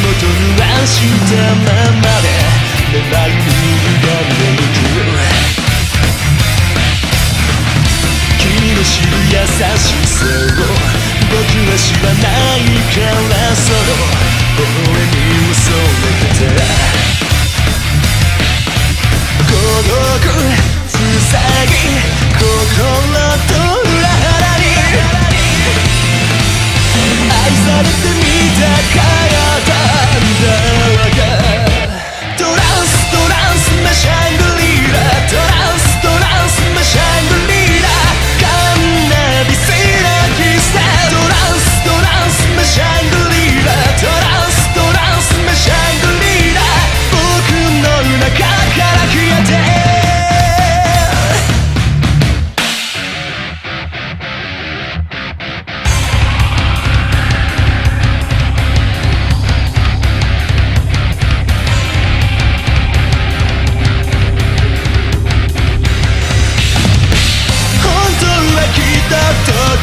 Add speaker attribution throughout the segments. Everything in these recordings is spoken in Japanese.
Speaker 1: 元に乱したままでめまいに歪んでいく君の知る優しさを僕は知らないからその微笑みを添えてた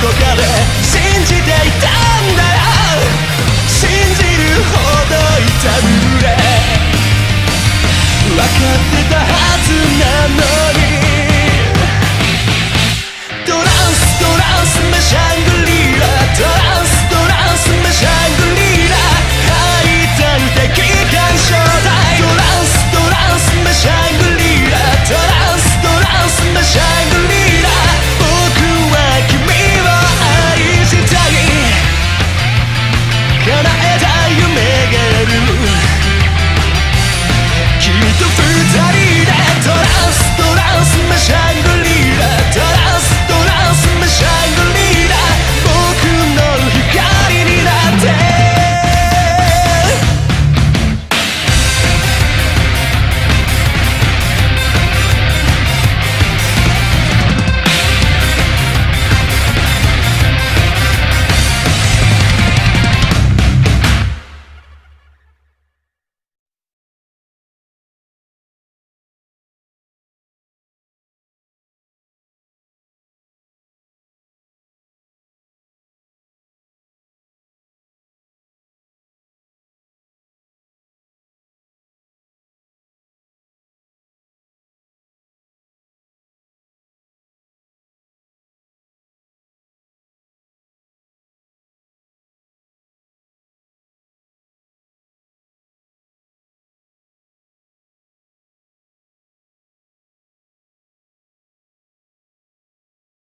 Speaker 1: 憧れ信じていた